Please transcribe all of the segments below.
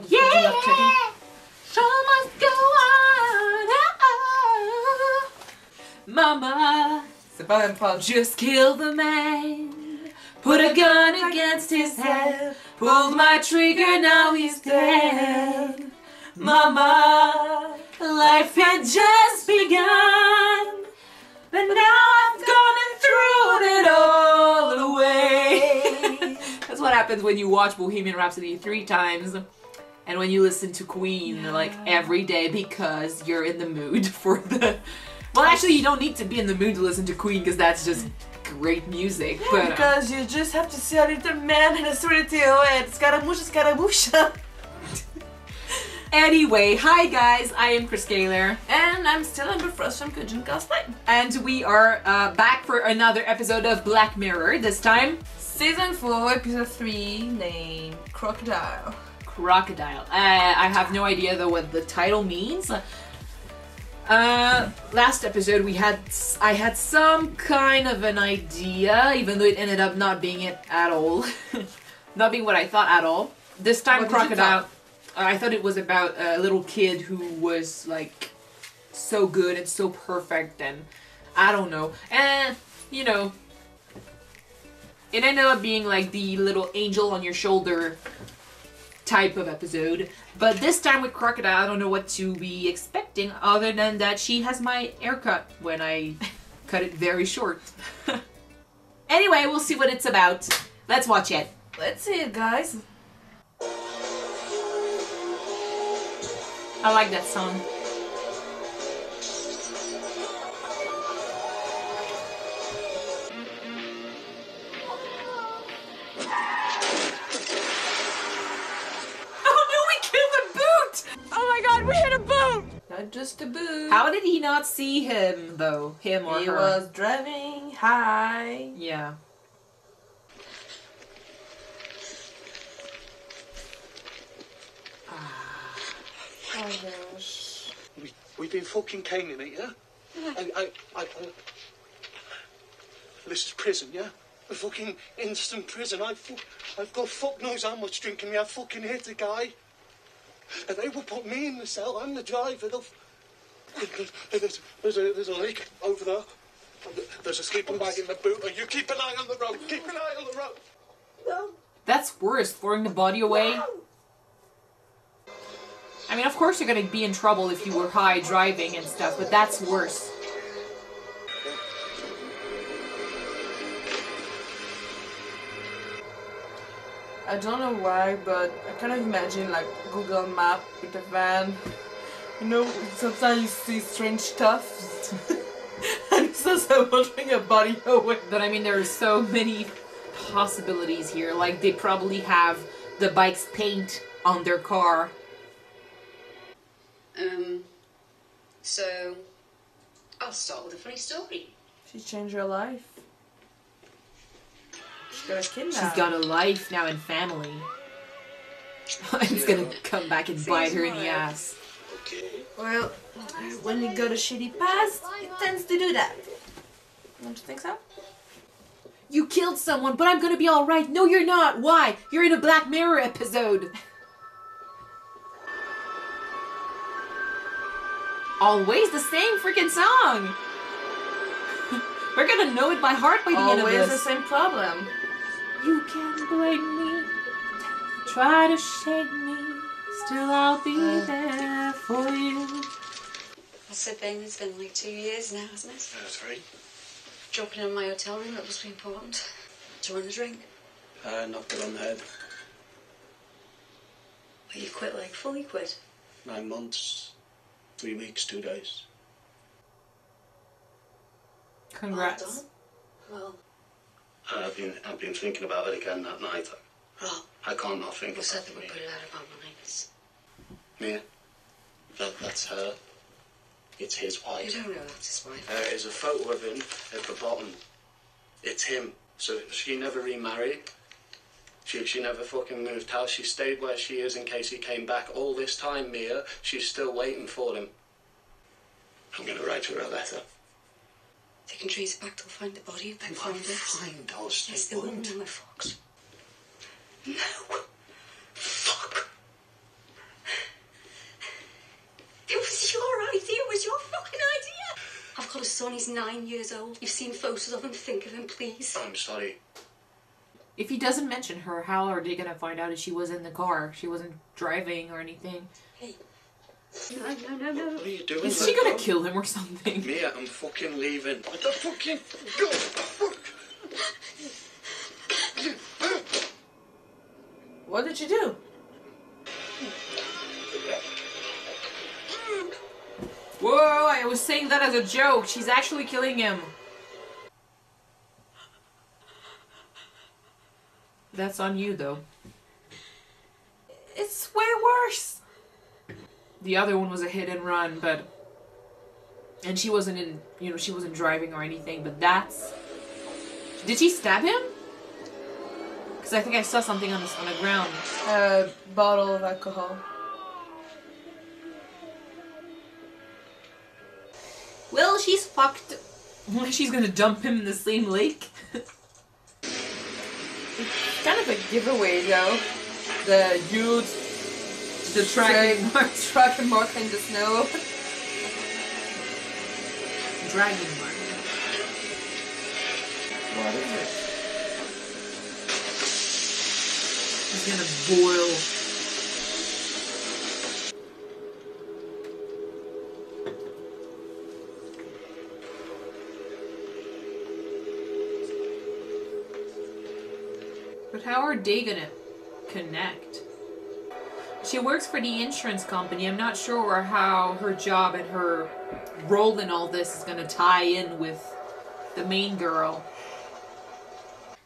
qui chante du Freddie Mercury. Show must go on. oh, oh. Mama, C'est pas même pas just kill the man. Put a gun against his head. Pulled my trigger, now he's dead. Mama, life had just begun. But now I've gone and thrown it all away. That's what happens when you watch Bohemian Rhapsody three times. And when you listen to Queen like every day because you're in the mood for the. Well, actually, you don't need to be in the mood to listen to Queen because that's just great music. but uh, Because you just have to see a little man in a sweater head. Scaramouche, Scaramouche. anyway, hi guys, I am Chris Kaler, And I'm still Amber Frost from Kyuujin Cosplay. and we are uh, back for another episode of Black Mirror. This time, Season 4, Episode 3, named Crocodile. Crocodile. Uh, I have no idea though what the title means. Uh, last episode we had I had some kind of an idea, even though it ended up not being it at all, not being what I thought at all. This time, What crocodile. I thought it was about a little kid who was like so good and so perfect, and I don't know, and you know, it ended up being like the little angel on your shoulder type of episode. But this time with Crocodile, I don't know what to be expecting other than that she has my haircut when I cut it very short. anyway, we'll see what it's about. Let's watch it. Let's see it, guys. I like that song. Not just. How did he not see him though? Him or He her? was driving high. Yeah. Ah. Oh gosh. We, we've been fucking caning it, yeah? I, I, I, I, this is prison, yeah? A fucking instant prison. I fu- I've got fuck knows how much drinking me. I fucking hit a guy. And they will put me in the cell. I'm the driver. They'll... There's, there's, a, there's a leak over there. There's a sleeping bag in the boot. Are you keep an eye on the road. Keep an eye on the road. That's worse, throwing the body away. I mean, of course you're gonna be in trouble if you were high driving and stuff, but that's worse. I don't know why, but I kind of imagine like Google Map with a van. You know, sometimes you see strange stuff. and it's just wandering a body away. But I mean, there are so many possibilities here. Like, they probably have the bike's paint on their car. Um, so I'll start with a funny story. She changed her life. She's got a kid now. She's got a life now and family. it's gonna come back and bite her in the ass. Well, when you got a shitty past, it tends to do that. Don't you think so? You killed someone, but I'm gonna be alright. No, you're not. Why? You're in a Black Mirror episode. Always the same freaking song. We're gonna know it by heart by the end of this. Always the same problem. You can blame me, try to shake me, still I'll be mm. there for you. What's it been? It's been like two years now, hasn't it? Uh, three. Dropping in my hotel room, that must be important. To run a drink. Uh, knocked it on the head. But you quit like fully quit. Nine months, three weeks, two days. Congrats. Well. Well, And I've been, I've been thinking about it again that night. well, I can't not think we about said that it. we put it out of our minds. Mia, that, that's her. It's his wife. You don't know that's his wife. There is a photo of him at the bottom. It's him. So she never remarried. She, she never fucking moved house. She stayed where she is in case he came back. All this time, Mia, she's still waiting for him. I'm gonna write her a letter. They can trace it back. They'll find the body if they They find it. find us. Yes, they They will, won't. Mama Fox. No. It was your idea. It was your fucking idea. I've got a son. He's nine years old. You've seen photos of him. Think of him, please. I'm sorry. If he doesn't mention her, how are they gonna find out if she was in the car? She wasn't driving or anything. Hey. No, no, no, no. What are you doing? Is she gonna kill him or something? Mia, I'm fucking leaving. What the fucking go? Fuck. What did you do? Whoa, I was saying that as a joke. She's actually killing him. That's on you, though. It's way worse. The other one was a hit and run, but. And she wasn't in, you know, she wasn't driving or anything, but that's. Did she stab him? Because I think I saw something on the, on the ground. A bottle of alcohol. Well, she's fucked. she's gonna dump him in the same lake. Kind of a giveaway though. The huge the track dragon mark, track mark in the snow. Dragon mark. What is it? He's gonna boil. But how are they gonna connect? She works for the insurance company. I'm not sure how her job and her role in all this is gonna tie in with the main girl.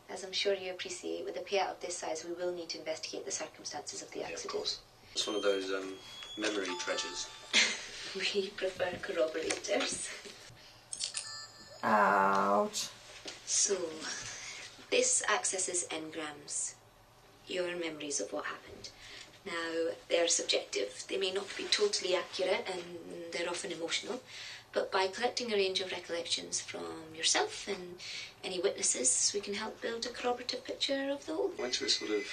As I'm sure you appreciate, with a payout of this size, we will need to investigate the circumstances of the accident. Yeah, of accident. course. It's one of those um, memory treasures. We prefer corroborators. Ouch. So, this accesses engrams, your memories of what happened. Now, they're subjective. They may not be totally accurate and they're often emotional, but by collecting a range of recollections from yourself and any witnesses, we can help build a corroborative picture of the whole. Went to a sort of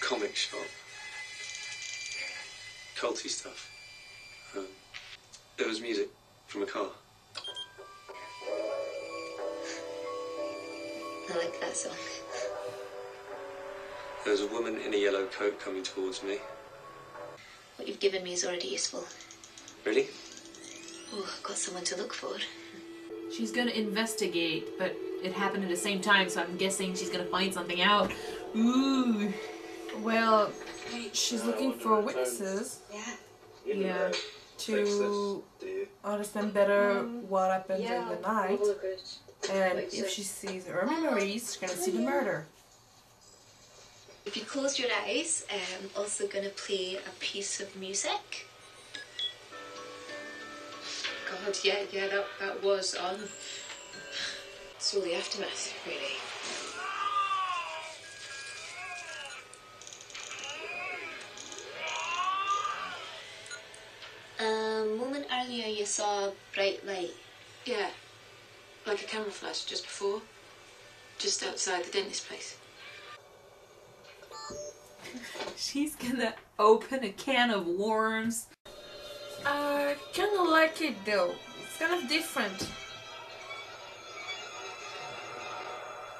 comic shop. Culty stuff. Um, there was music from a car. I like that song. There's a woman in a yellow coat coming towards me. What you've given me is already useful. Really? Oh, I've got someone to look for. She's gonna investigate, but it happened at the same time, so I'm guessing she's gonna find something out. Ooh. Well, she's looking for witnesses Yeah. Yeah. to understand better what happened in the night. Have a look at it. And Makes if sense. she sees her memories, she's gonna see the oh, murder. If you close your eyes, I'm also gonna play a piece of music. God, yeah, yeah, that, that was on. It's all the aftermath, really. A moment earlier, you saw a bright light. Yeah, like a camera flash just before, just outside the dentist place. She's gonna open a can of worms. I kinda like it though. It's kind of different.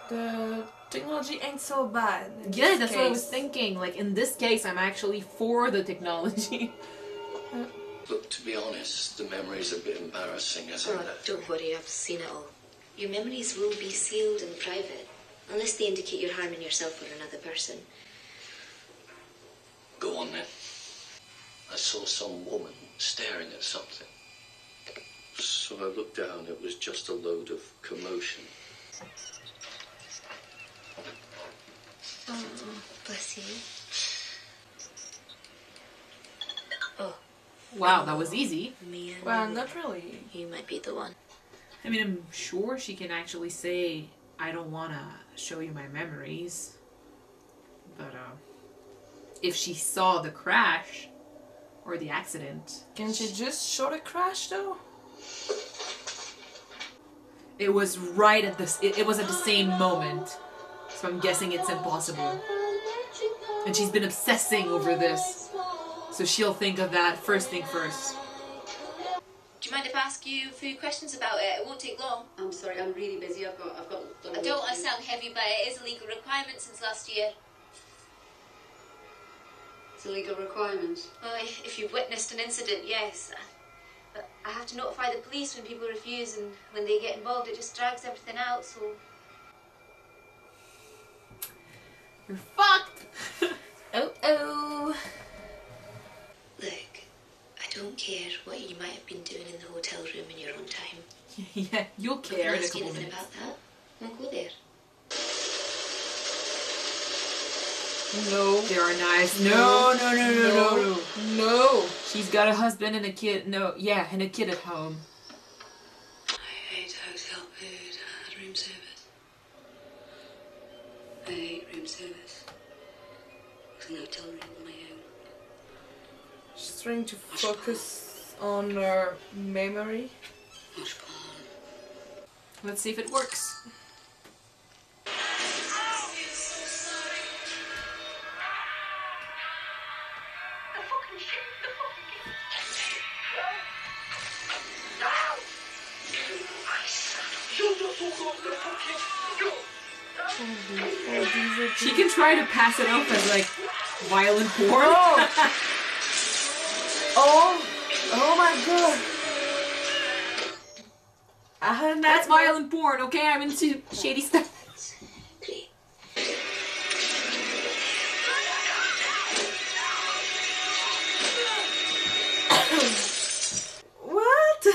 The technology ain't so bad. Yeah, this that's what I was thinking. Like in this case, I'm actually for the technology. Look, to be honest, the memory's a bit embarrassing, isn't Oh, it? don't worry, I've seen it all. Your memories will be sealed and private, unless they indicate you're harming yourself or another person. Go on then. I saw some woman staring at something. So I looked down, it was just a load of commotion. Oh, bless you. Oh, Wow, that was easy. Mia. Well, not really. You might be the one. I mean, I'm sure she can actually say, I don't wanna show you my memories. But, uh, if she saw the crash or the accident, Can she just show the crash though? it was right at this, it, it was at the same moment. So I'm guessing it's impossible. And she's been obsessing over this. So she'll think of that first thing first. Do you mind if I ask you a few questions about it? It won't take long. I'm sorry, I'm really busy. I've got, I've got. I don't want to sound heavy, but it is a legal requirement since last year. It's a legal requirement. Well, if you've witnessed an incident, yes. But I have to notify the police when people refuse, and when they get involved, it just drags everything out. So You're fucked. oh oh. Look, I don't care what you might have been doing in the hotel room in your own time. yeah, you'll Don't care in a couple anything minutes. about that. Won't go there. No, there are knives. No, no, no, no, no, no. No. She's got a husband and a kid. No, yeah, and a kid at home. I hate hotel food and room service. I hate room service. It's an hotel room trying to focus on her memory. Let's see if it works. She can try to pass it off as like violent porn. Oh! oh! Oh my god! I That's violent porn, okay? I'm into shady stuff. What?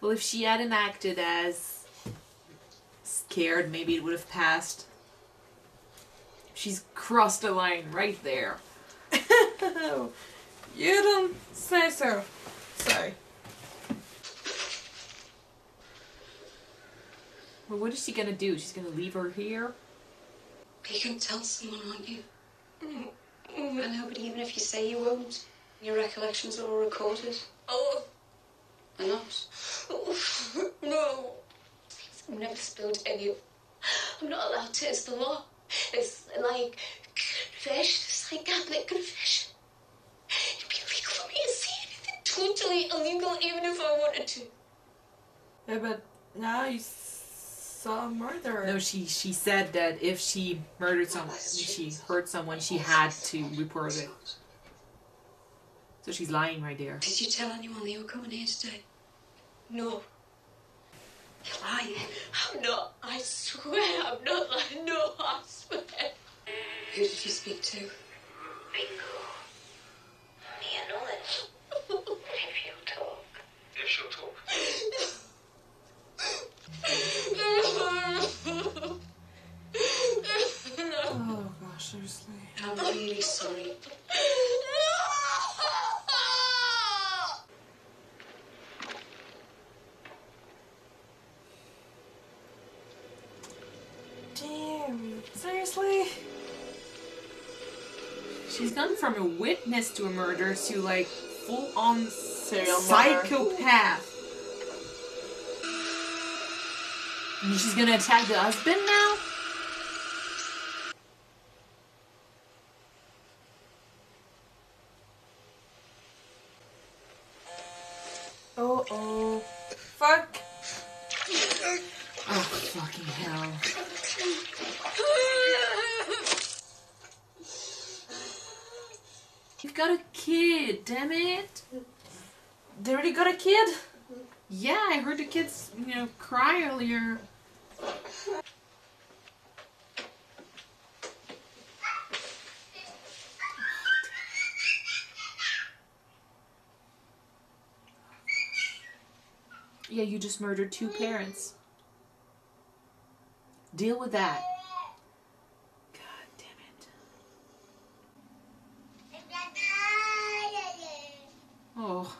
Well, if she hadn't acted as scared, maybe it would have passed. She's crossed a line right there. you don't say so. Sorry. Well, what is she gonna do? She's gonna leave her here? You can tell someone, aren't you? I know, but even if you say you won't, your recollections are all recorded. Oh, They're not. no. I've never spilled any. I'm not allowed to. It's the law. It's like confession. It's like Catholic confession. It'd be illegal for me to say anything. Totally illegal, even if I wanted to. Yeah, but now you saw a murder. No, she she said that if she murdered someone, she hurt someone, she had to report it. So she's lying right there. Did you tell anyone that you were coming here today? No, You're lying. I'm not. I swear I'm not lying. No, I swear. Who did you speak to? Bingo. Me and knowledge. If you talk. Yeah, she'll talk. Oh gosh, seriously. I'm really sorry. Damn. Seriously? She's gone from a witness to a murder to like full on Serial murder. psychopath. And she's gonna attack the husband now? Kid? Yeah, I heard the kids, you know, cry earlier. Yeah, you just murdered two parents. Deal with that. God damn it. Oh.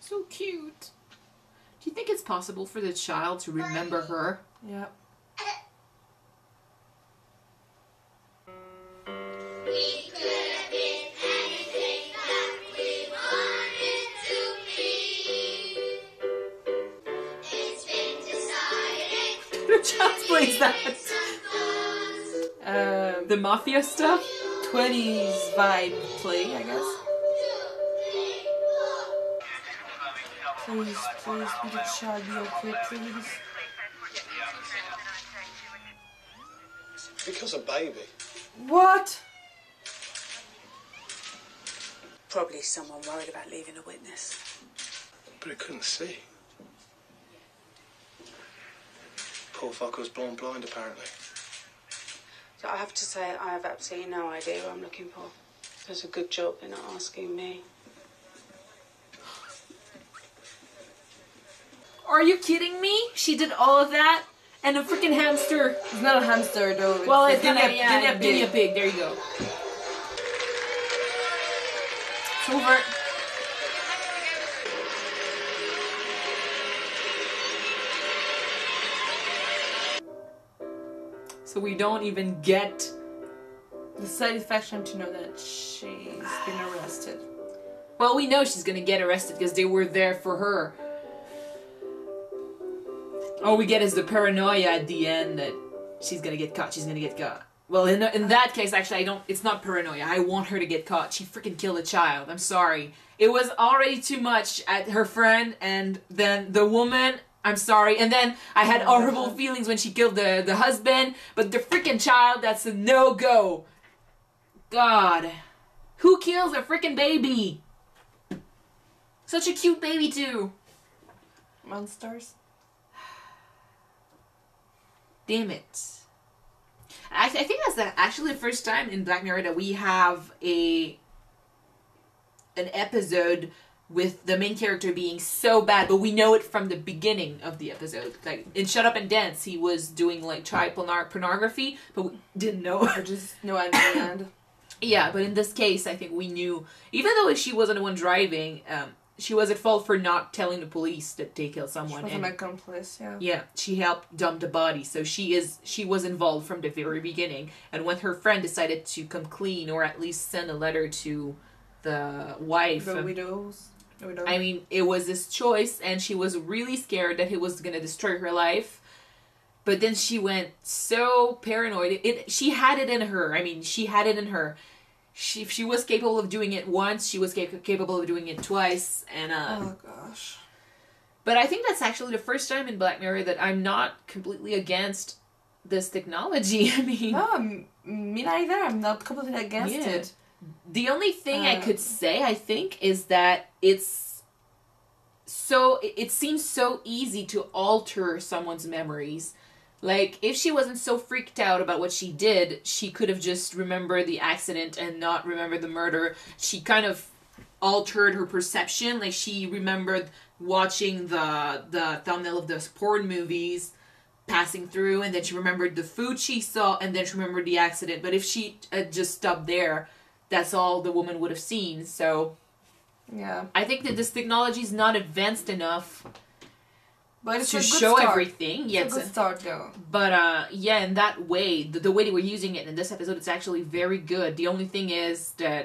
So cute. Do you think it's possible for the child to remember her? Yep. Who child plays that? Um, The mafia stuff? 20s vibe play, I guess. Please, please, be the child, be okay, please. Because a baby. What? Probably someone worried about leaving a witness. But it couldn't see. Poor fucker was born blind, apparently. So I have to say, I have absolutely no idea what I'm looking for. Does a good job in not asking me. Are you kidding me? She did all of that and a freaking hamster. It's not a hamster though. Well, it's guinea- gonna yeah, guinea guinea pig. pig. There you go. It's over. So we don't even get The satisfaction to know that she's been arrested. Well, we know she's gonna get arrested because they were there for her. All we get is the paranoia at the end that she's gonna get caught. She's gonna get caught. Well, in in that case, actually, I don't. It's not paranoia. I want her to get caught. She freaking killed a child. I'm sorry. It was already too much at her friend, and then the woman. I'm sorry. And then I had oh horrible feelings when she killed the the husband. But the freaking child, that's a no go. God, who kills a freaking baby? Such a cute baby too. Monsters? Damn it. I, I think that's the, actually the first time in Black Mirror that we have a an episode with the main character being so bad, but we know it from the beginning of the episode. Like in Shut Up and Dance, he was doing like child porno- pornography, but we didn't know. Or just no understand? Yeah, but in this case, I think we knew, even though she wasn't the one driving, um, she was at fault for not telling the police that they killed She someone. was and- an accomplice, yeah. yeah, she helped dump the body, so she is she was involved from the very beginning. And when her friend decided to come clean, or at least send a letter to the wife, The widows. The widow. I mean, it was this choice, and she was really scared that he was gonna destroy her life. But then she went so paranoid. It she had it in her. I mean, she had it in her. She if she was capable of doing it once. She was cap- capable of doing it twice, and uh, oh gosh. but I think that's actually the first time in Black Mirror that I'm not completely against this technology. I mean, No, me neither. I'm not completely against Yeah. it. the only thing I Uh, could say, I think, is that it's so it, it seems so easy to alter someone's memories. Like if she wasn't so freaked out about what she did, she could have just remembered the accident and not remember the murder. She kind of altered her perception. Like she remembered watching the the thumbnail of those porn movies passing through and then she remembered the food she saw and then she remembered the accident but if she had just stopped there that's all the woman would have seen so Yeah. i think that this technology is not advanced enough But it's to show start. everything yeah It's a good start though. but uh yeah in that way the, the way they were using it in this episode it's actually very good the only thing is that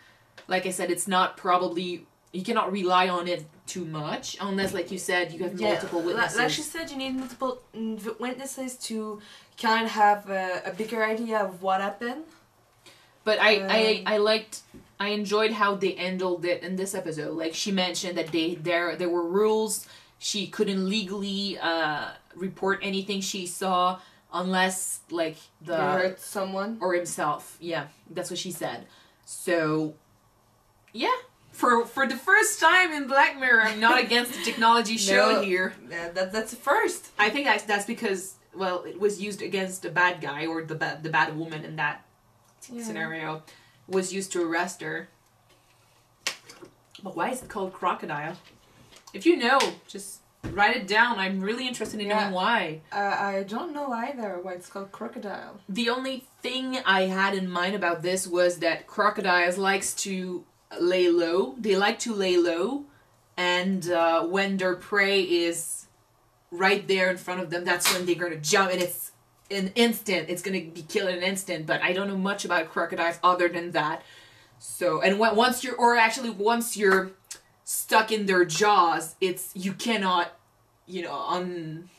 like i said it's not probably you cannot rely on it too much unless like you said you have multiple li- witnesses Like she said, you need multiple mm, witnesses to kind of have a, a bigger idea of what happened. But I, I Um, I liked I enjoyed how they handled it in this episode. Like she mentioned that they there there were rules. She couldn't legally uh, report anything she saw unless like the hurt someone. or himself. Yeah, that's what she said. So yeah, for for the first time in Black Mirror, I'm not against the technology shown No. here. That, that's the first. I think that's that's because well, it was used against the bad guy or the bad the bad woman in that Yeah. scenario was used to arrest her. But why is it called crocodile? If you know, just write it down. I'm really interested in Yeah. knowing why. Uh, I don't know either why it's called crocodile. The only thing I had in mind about this was that crocodiles likes to lay low. They like to lay low, and uh, when their prey is right there in front of them, that's when they're gonna jump, and it's an instant. It's gonna be killed in an instant. But I don't know much about crocodiles other than that. So, and once you're, or actually once you're stuck in their jaws, it's you cannot, you know, un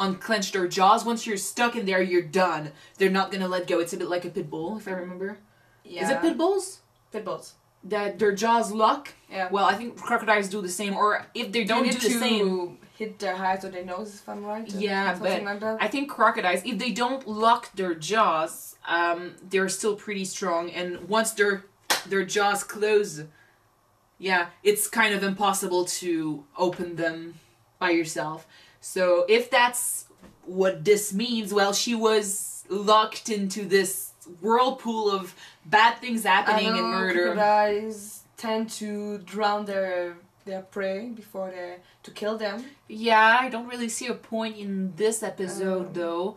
unclench their jaws. Once you're stuck in there, you're done. They're not gonna let go. It's a bit like a pit bull, if I remember. Yeah. Is it pit bulls? Pit bulls. that their jaws lock. Yeah. Well, I think crocodiles do the same, or if they don't do the to same. hit their eyes or their nose, if I'm right. Yeah, but like. I think crocodiles, if they don't lock their jaws, um, they're still pretty strong. And once their their jaws close, yeah, it's kind of impossible to open them by yourself. So if that's what this means, well, she was locked into this whirlpool of bad things happening and murder. crocodiles tend to drown their their prey before they to kill them. Yeah, I don't really see a point in this episode Um. though.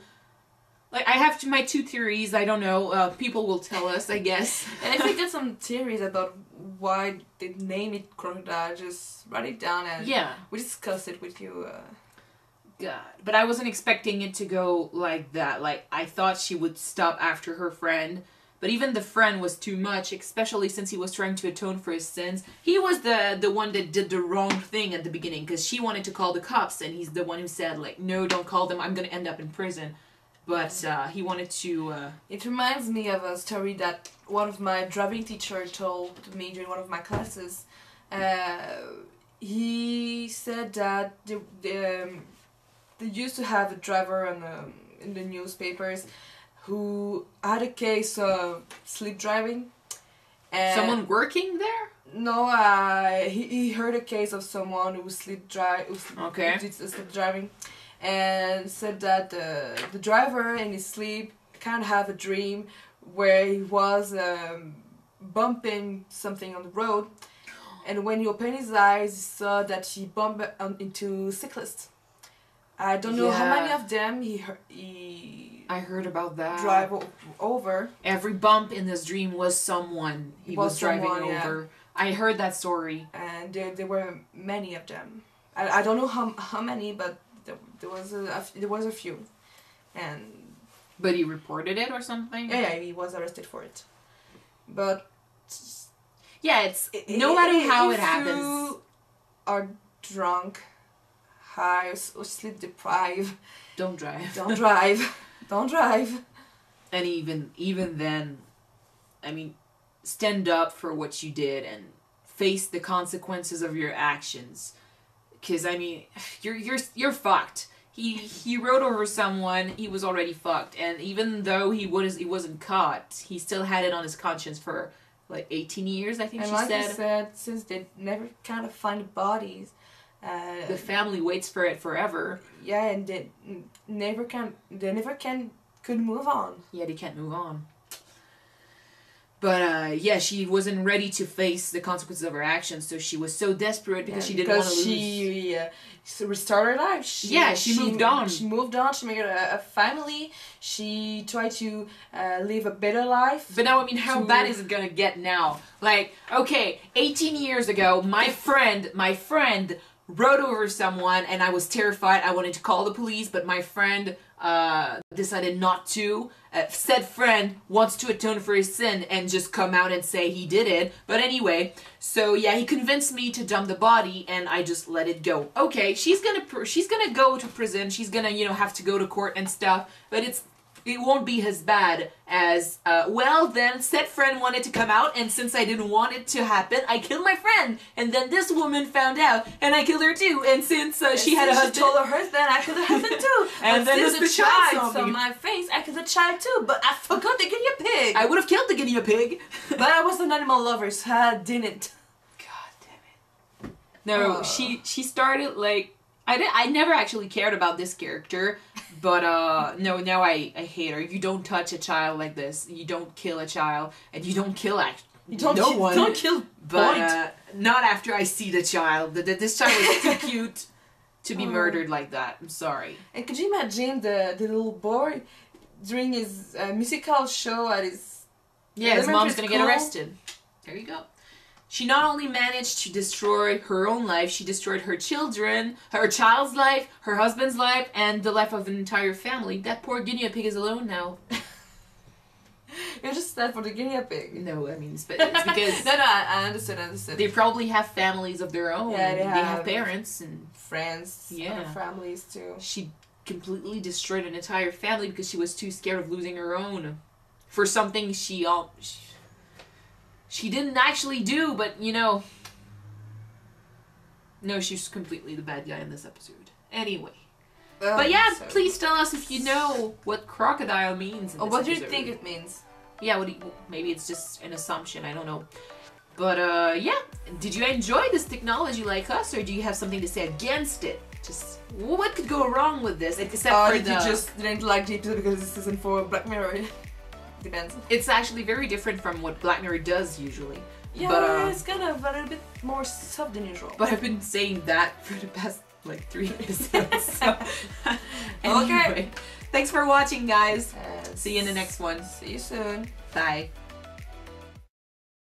Like I have my two theories. I don't know. Uh, people will tell us, I guess. And if you get some theories about why they name it crocodile, just write it down and yeah, we discuss it with you. Uh, God. But I wasn't expecting it to go like that. Like I thought she would stop after her friend, but even the friend was too much, especially since he was trying to atone for his sins. He was the the one that did the wrong thing at the beginning because she wanted to call the cops, and he's the one who said like, "No, don't call them. I'm gonna end up in prison." But uh, he wanted to. Uh, It reminds me of a story that one of my driving teacher told me during one of my classes. Uh, he said that the, the, um, they used to have a driver on um in the newspapers who had a case of sleep driving. And someone working there. No, uh, he, he heard a case of someone who sleep drive Okay. who did sleep driving, and said that the the driver in his sleep kind of have a dream where he was um, bumping something on the road, and when he opened his eyes, he saw that he bumped um, into cyclists. I don't know how many of them he he I heard about that. drive o- over. Every bump in this dream was someone he was, Was driving someone, yeah. over. I heard that story. and there, there were many of them. I, I don't know how, how many, but there, there was a, there was a few, and But he reported it or something? yeah, yeah, he was arrested for it. But Yeah, it's no matter how it happens. you are drunk, high, or sleep deprived, Don't drive. don't drive, don't drive. and even even then, I mean, stand up for what you did and face the consequences of your actions. Cause I mean, you're you're you're fucked. He he rode over someone. He was already fucked, and even though he was he wasn't caught, he still had it on his conscience for like eighteen years. I think And she like said. I said, since they never kind of find bodies, uh, the family waits for it forever. yeah, and they never can, they never can could move on. Yeah, they can't move on. But uh, yeah, she wasn't ready to face the consequences of her actions, so she was so desperate because Yeah, she didn't want to because lose. she uh, restarted her life. She, Yeah, she moved on. She moved on. She made a, a family. She tried to uh, live a better life. But now, I mean, how to- bad is it gonna get now? Like, okay, 18 years ago, my friend, my friend rode over someone, and I was terrified. I wanted to call the police, but my friend uh, decided not to. Uh, said friend wants to atone for his sin and just come out and say he did it. But anyway, so yeah, he convinced me to dump the body, and I just let it go. Okay, she's gonna she's gonna go to prison. She's gonna you know have to go to court and stuff. But it's it won't be as bad as uh, well then said friend wanted to come out and since i didn't want it to happen i killed my friend and then this woman found out and i killed her too and since uh, she had a husband She told her husband I killed her husband too. And then since this the child saw zombie. my face, I killed the child too. But I forgot the guinea pig. i would have killed the guinea pig but I was an animal lover, so I didn't. god damn it no Oh. she she started like I, did, I never actually cared about this character but uh no now I, I hate her you don't touch a child like this you don't kill a child and you don't kill act You don't no kill, one don't kill But uh, not after I see the child. This child is too cute to be Oh. murdered like that. I'm sorry. And could you imagine the, the little boy during his uh, musical show at his Yeah, his mom's gonna get arrested. There you go. She not only managed to destroy her own life, she destroyed her children, her child's life, her husband's life, and the life of an entire family. That poor guinea pig is alone now. You're just sad for the guinea pig. No, I mean, it's, because no, no, I, I understood, I understand. they probably have families of their own. Yeah, and they they have have. parents, and friends, Yeah. families too. she completely destroyed an entire family because she was too scared of losing her own for something she all she, she didn't actually do, but you know. No, she's completely the bad guy in this episode. Anyway. But yeah, so- please tell us if you know what crocodile means. In Oh, this what do you think it means? Yeah, what do you, maybe it's just an assumption. I don't know. But uh, yeah, did you enjoy this technology like us, or do you have something to say against it? Just what could go wrong with this, except Or for the? you just didn't like the episode because this isn't for Black Mirror? Depends. It's actually very different from what Black Mirror does usually. Yeah, But, uh, it's kind of a little bit more sub than usual. But I've been saying that for the past like three episodes. So. anyway, thanks for watching, guys. Uh, See you in the next one. See you soon. Bye.